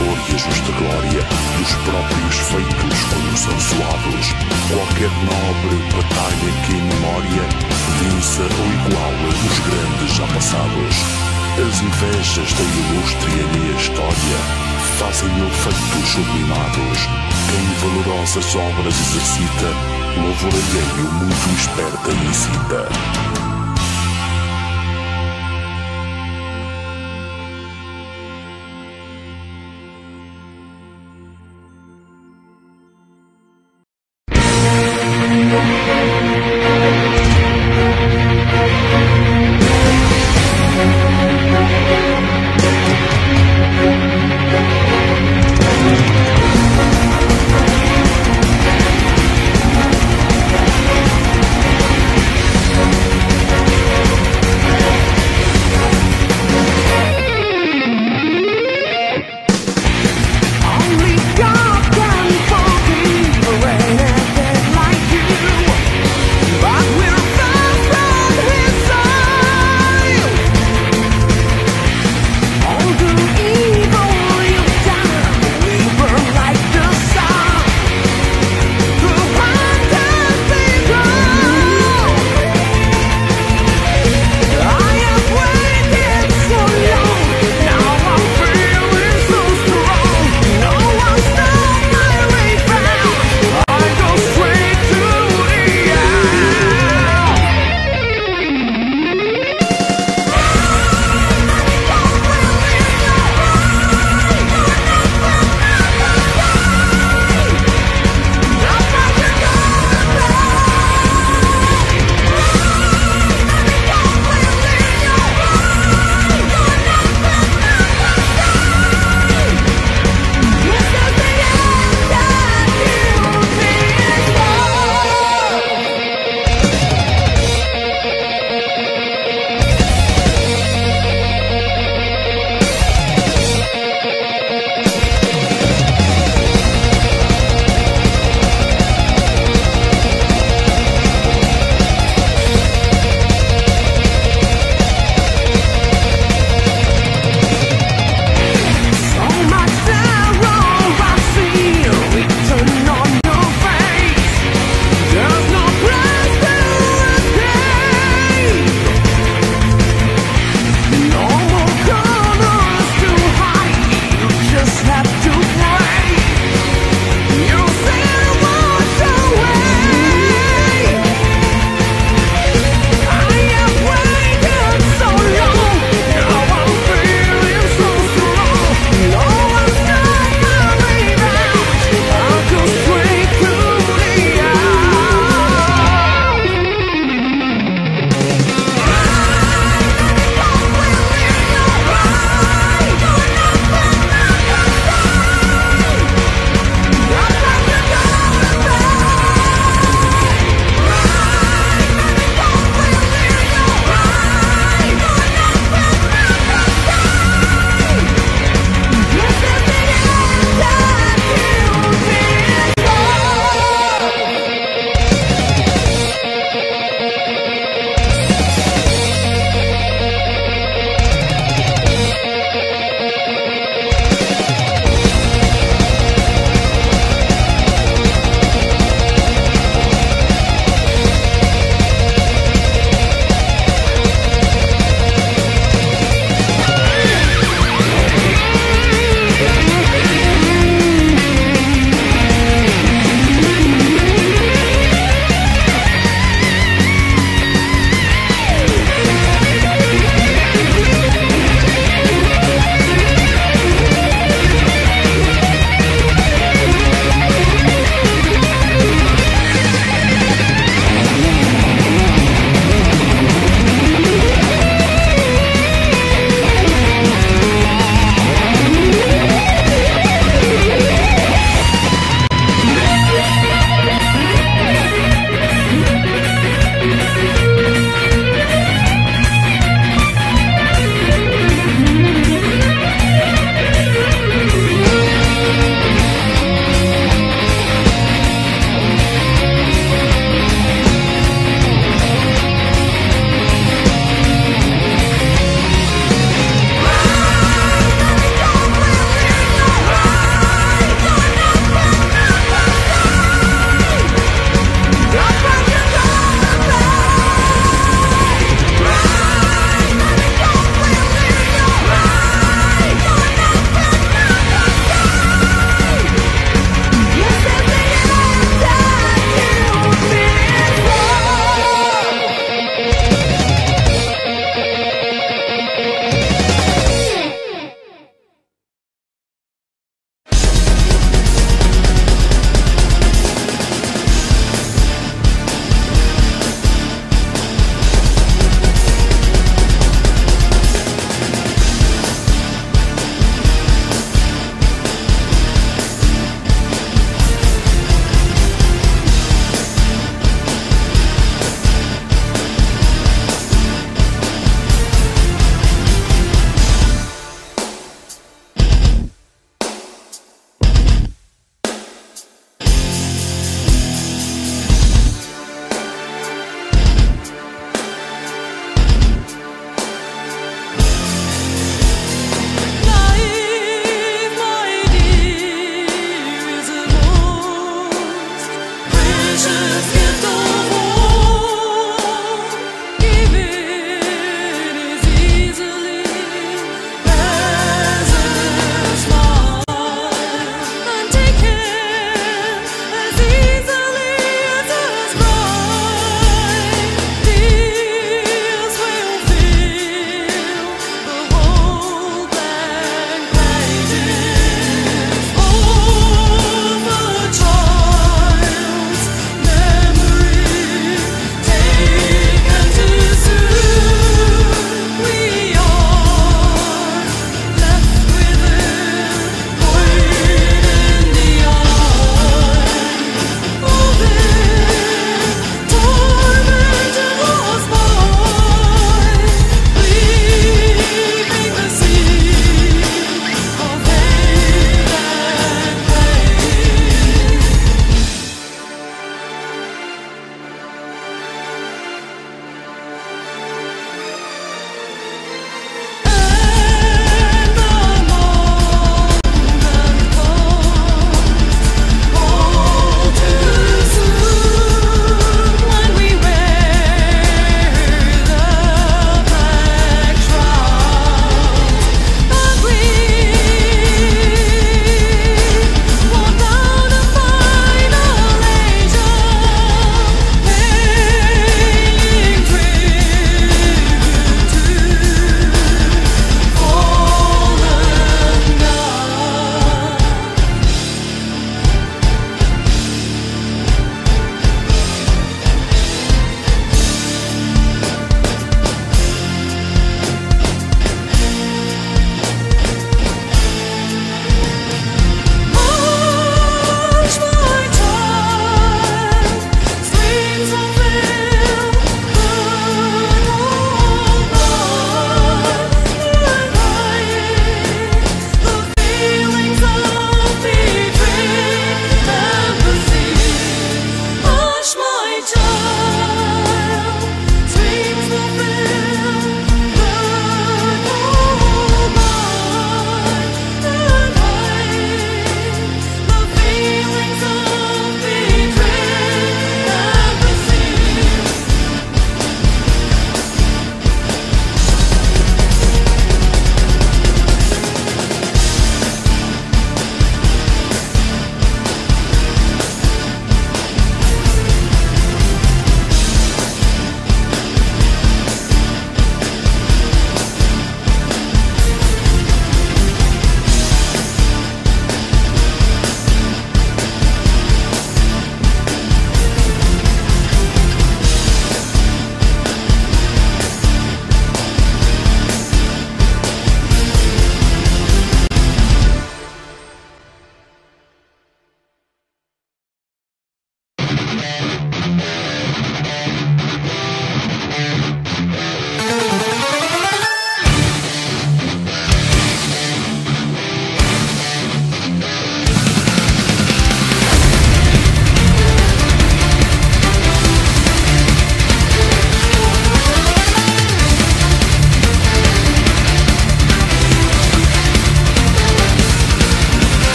E a justa glória dos próprios feitos como são suados. Qualquer nobre batalha que em memória vença ou iguala os grandes já passados. As invejas da ilustre e alheia história fazem-lhe feitos sublimados. Quem valorosas obras exercita, louvor alheio muito esperta e incita.